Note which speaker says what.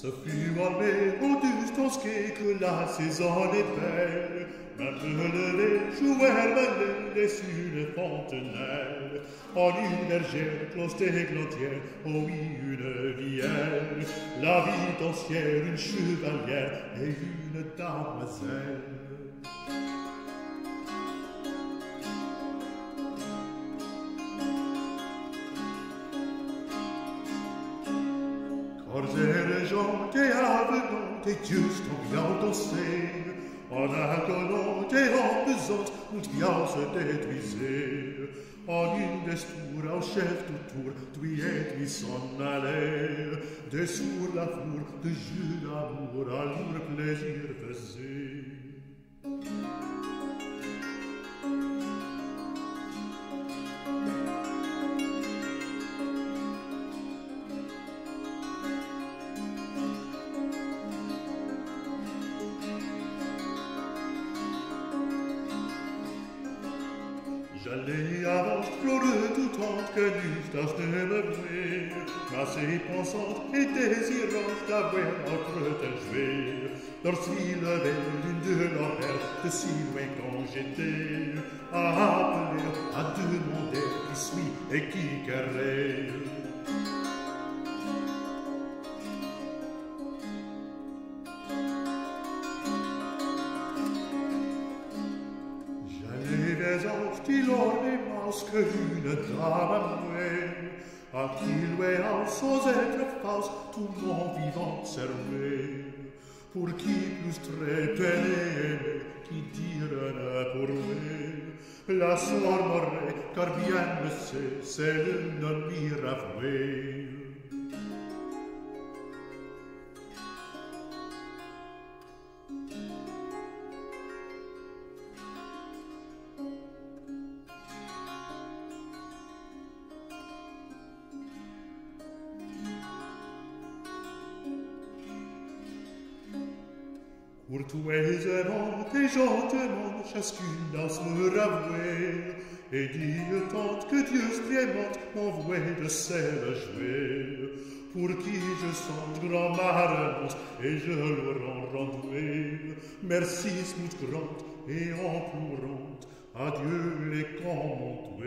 Speaker 1: Ce fut armé au distance que la saison est belle. Maintenant levé, jouer ballet sur les fontenelles. En une bergère, des glotières, oh oui, une vielle. La vie entière, une chevalière et une damoiselle. Corsaire gens et avenant et juste en bien danser, en incollant et en pesant, und bien se détruisait. En une des tours, en chef de tour, tu et tu s'en allait, de sur la four, de jeu d'amour, à lourd plaisir faisait. J'allais avant, pleurer tout temps que n'eût de me voir, assez pensante et désirante d'avoir entre tes jouer. Lorsqu'il levait l'une de l'enfer, de si loin quand j'étais, à appeler, à demander qui suis et qui querrait. Auf die Lorne Maus moi, à qui louait sans être false tout mon vivant servait, pour qui plus qui dire pour moi, la soir mourrait, car bien le sait, c'est et gentiment, chacune dans me ravouer, et dit tant que Dieu clémente m'envoie de sel jouer, pour qui je sens grand marmons et je le rends rendoué. Merci, smout grande et en pleurante, adieu les camps